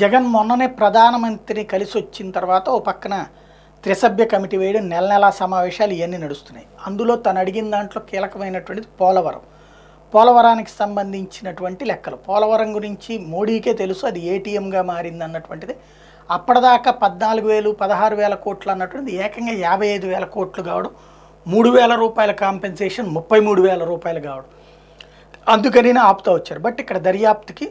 జగన్ మొన్ననే ప్రధానమంత్రిని కలిసి వచ్చిన తర్వాత ఓ పక్కన త్రిసభ్య కమిటీ వేయడం నెల నెలా సమావేశాలు ఇవన్నీ నడుస్తున్నాయి. అందులో తను అడిగిన దాంట్లో కీలకమైనటువంటిది పోలవరం. పోలవరానికి సంబంధించినటువంటి లెక్కలు. పోలవరం గురించి మోడీకే తెలుసు అది ఏటీఎంగా మారింది అన్నటువంటిది అప్పటిదాకా పద్నాలుగు వేలు పదహారు వేల కోట్లు అన్నటువంటిది. ఏకంగా యాభై ఐదు వేల కోట్లు కావడం మూడు వేల రూపాయల కాంపెన్సేషన్ ముప్పై మూడు వేల రూపాయలు కావడం. అందుకని ఆపుతా వచ్చారు. బట్ ఇక్కడ దర్యాప్తుకి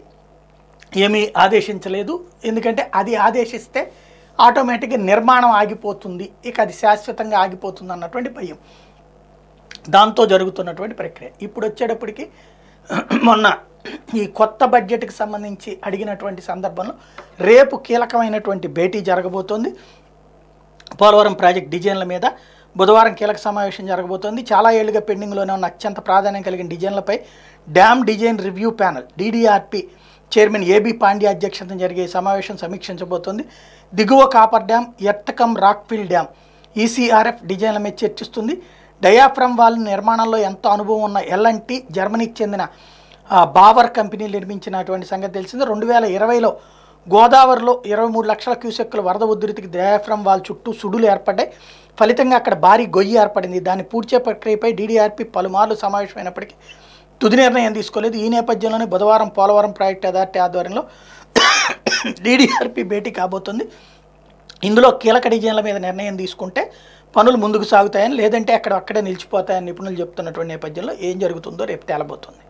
ఏమీ ఆదేశించలేదు. ఎందుకంటే అది ఆదేశిస్తే ఆటోమేటిక్గా నిర్మాణం ఆగిపోతుంది. ఇక అది శాశ్వతంగా ఆగిపోతుంది అన్నటువంటి భయం. దాంతో జరుగుతున్నటువంటి ప్రక్రియ. ఇప్పుడు వచ్చేటప్పటికి మొన్న ఈ కొత్త బడ్జెట్కి సంబంధించి అడిగినటువంటి సందర్భంలో రేపు కీలకమైనటువంటి భేటీ జరగబోతోంది. పోలవరం ప్రాజెక్ట్ డిజైన్ల మీద బుధవారం కీలక సమావేశం జరగబోతోంది. చాలా ఏళ్ళుగా పెండింగ్లోనే ఉన్న అత్యంత ప్రాధాన్యం కలిగిన డిజైన్లపై dam design review panel DDRP chairman AB Pandya అధ్యక్షతన జరిగే సమావేశం సమీక్షించబోతోంది. దిగువ coffer dam earth cum rockfill dam ECRF డిజైన్ల మీద చర్చిస్తుంది. డయాఫ్రమ్ వాల్ నిర్మాణంలో ఎంతో అనుభవం ఉన్న ఎల్ఎన్టీ జర్మనీకి చెందిన బావర్ కంపెనీ నిర్మించినటువంటి సంగతి తెలిసింది. రెండు వేల ఇరవైలో గోదావరిలో ఇరవై మూడు లక్షల క్యూసెక్కుల వరద ఉధృతికి డయాఫ్రమ్ వాల్ చుట్టూ సుడులు ఏర్పడ్డాయి. ఫలితంగా అక్కడ భారీ గొయ్యి ఏర్పడింది. దాన్ని పూడ్చే ప్రక్రియపై డీడీఆర్పీ పలుమార్లు సమావేశమైనప్పటికీ తుది నిర్ణయం తీసుకోలేదు. ఈ నేపథ్యంలోనే బుధవారం పోలవరం ప్రాజెక్ట్ అథారిటీ ఆధ్వర్యంలో డీడీఆర్పీ భేటీ కాబోతుంది. ఇందులో కీలక డిజైన్ల మీద నిర్ణయం తీసుకుంటే పనులు ముందుకు సాగుతాయని లేదంటే అక్కడ అక్కడే నిలిచిపోతాయని నిపుణులు చెప్తున్నటువంటి నేపథ్యంలో ఏం జరుగుతుందో రేపు తేలబోతుంది.